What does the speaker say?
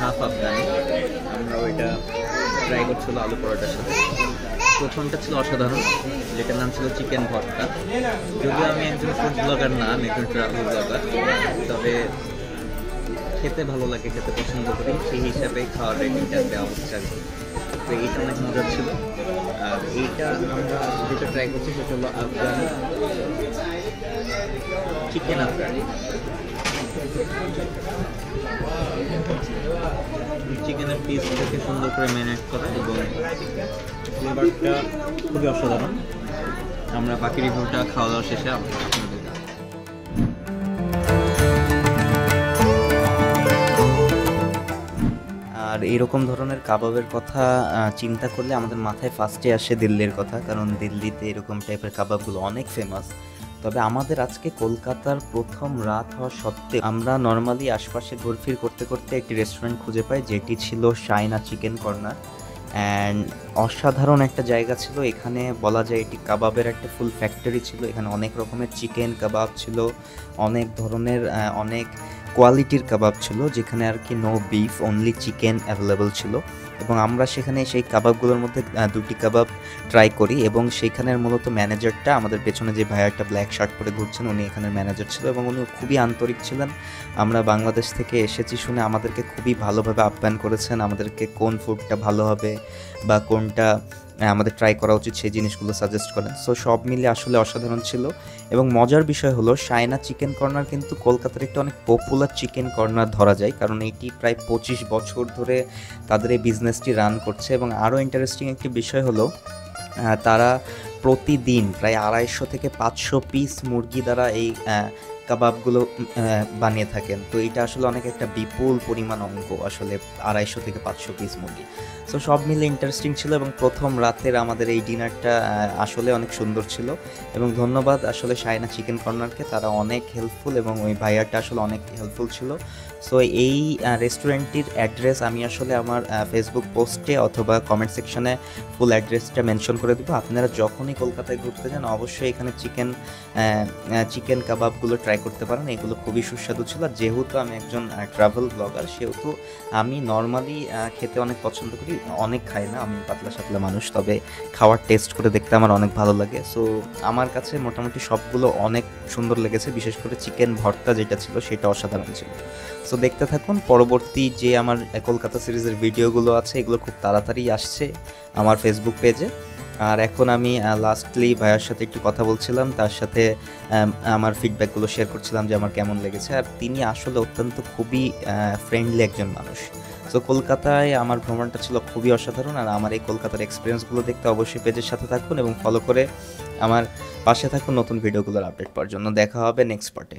Half Afghani আমরা ওইটা try করছিল আলু পরোটার সাথে। প্রথমটা ছিল অসাধারণ, যেটার নাম ছিল চিকেন ভর্তা। যদিও আমি একজন ফুড ব্লগার না, আমি একজন ট্রাভেল ব্লগার তবে খেতে ভালো লাগে, খেতে পছন্দ করি। সেই হিসাবে খাওয়ার রেটিংটা দেওয়া হচ্ছে তো এইটা অনেক মজার ছিল। আর এইটা আমরা যেটা ট্রাই করছি সেটা হলো আফগানি চিকেন আফগানি। চিকেনের পিসটাকে সুন্দর করে ম্যানেজ করা এবং ফ্লেভারটা খুবই অসাধারণ। আমরা বাকি রিভিউটা খাওয়া দাওয়া শেষে আর এরকম ধরনের কাবাবের কথা চিন্তা করলে আমাদের মাথায় ফার্স্টে আসে দিল্লির কথা, কারণ দিল্লিতে এরকম টাইপের কাবাবগুলো অনেক ফেমাস তবে আমাদের আজকে কলকাতার প্রথম রাত হওয়া সত্ত্বেও আমরা নর্মালি আশপাশে ঘুরফির করতে করতে একটি রেস্টুরেন্ট খুঁজে পাই, যেটি ছিল শাইনা চিকেন কর্নার অ্যান্ড অসাধারণ একটা জায়গা ছিল। এখানে বলা যায় এটি কাবাবের একটা ফুল ফ্যাক্টরি ছিল। এখানে অনেক রকমের চিকেন কাবাব ছিল। অনেক ধরনের অনেক কোয়ালিটির কাবাব ছিল, যেখানে আর কি no beef only chicken available ছিল। এবং আমরা সেখানে সেই কাবাবগুলোর মধ্যে দুটি কাবাব ট্রাই করি এবং সেইখানের মূলত ম্যানেজারটা আমাদের পেছনে যে ভাইয়ারটা ব্ল্যাক শার্ট পরে ঘুরছেন, উনি এখানের ম্যানেজার ছিল এবং উনি খুবই আন্তরিক ছিলেন। আমরা বাংলাদেশ থেকে এসেছি শুনে আমাদেরকে খুবই ভালোভাবে আপ্যায়ন করেছেন, আমাদেরকে কোন ফুডটা ভালো হবে বা কোনটা আমাদের ট্রাই করা উচিত সেই জিনিসগুলো সাজেস্ট করেন। সো সব মিলে আসলে অসাধারণ ছিল এবং মজার বিষয় হলো সায়না চিকেন কর্নার কিন্তু কলকাতার একটি অনেক পপুলার চিকেন কর্নার ধরা যায়, কারণ এটি প্রায় পঁচিশ বছর ধরে তাদের এই বিজনেসটি রান করছে এবং আরও ইন্টারেস্টিং একটি বিষয় হলো তারা প্রতিদিন প্রায় আড়াইশো থেকে পাঁচশো পিস মুরগি দ্বারা এই কাবাবগুলো বানিয়ে থাকেন। তো এটা আসলে অনেক একটা বিপুল পরিমাণ অঙ্ক, আসলে আড়াইশো থেকে পাঁচশো পিস মুরগি। সো সব মিলে ইন্টারেস্টিং ছিল এবং প্রথম রাতের আমাদের এই ডিনারটা আসলে অনেক সুন্দর ছিল। এবং ধন্যবাদ আসলে সাইনা চিকেন কর্নারকে, তারা অনেক হেল্পফুল এবং ওই ভাইয়ারটা আসলে অনেক হেল্পফুল ছিল। সো এই রেস্টুরেন্টটির অ্যাড্রেস আমি আসলে আমার ফেসবুক পোস্টে অথবা কমেন্ট সেকশনে ফুল অ্যাড্রেসটা মেনশন করে দেবো। আপনারা যখনই কলকাতায় ঘুরতে যান, অবশ্যই এখানে চিকেন চিকেন কাবাবগুলো ট্রাই করতে পারেন, এগুলো খুবই সুস্বাদু ছিল। আর যেহেতু আমি একজন ট্রাভেল ব্লগার সেহেতু আমি নর্মালি খেতে অনেক পছন্দ করি। অনেক খাই না, আমি পাতলা সাতলা মানুষ, তবে খাওয়ার টেস্ট করে দেখতে আমার অনেক ভালো লাগে। সো আমার কাছে মোটামুটি সবগুলো অনেক সুন্দর লেগেছে, বিশেষ করে চিকেন ভর্তা যেটা ছিল, সেটা অসাধারণ ছিল। সো দেখতে থাকুন, পরবর্তী যে আমার কলকাতা সিরিজের ভিডিওগুলো আছে, এগুলো খুব তাড়াতাড়ি আসছে আমার ফেসবুক পেজে আর এখন আমি লাস্টলি ভাইয়ার সাথে একটু কথা বলছিলাম, তার সাথে আমার ফিডব্যাকগুলো শেয়ার করছিলাম যে আমার কেমন লেগেছে। আর তিনি আসলে অত্যন্ত খুবই ফ্রেন্ডলি একজন মানুষ। তো কলকাতায় আমার ভ্রমণটা ছিল খুবই অসাধারণ আর আমার এই কলকাতার এক্সপিরিয়েন্সগুলো দেখতে অবশ্যই পেজের সাথে থাকুন এবং ফলো করে আমার পাশে থাকুন নতুন ভিডিওগুলোর আপডেট পাওয়ার জন্য। দেখা হবে নেক্সট পার্টে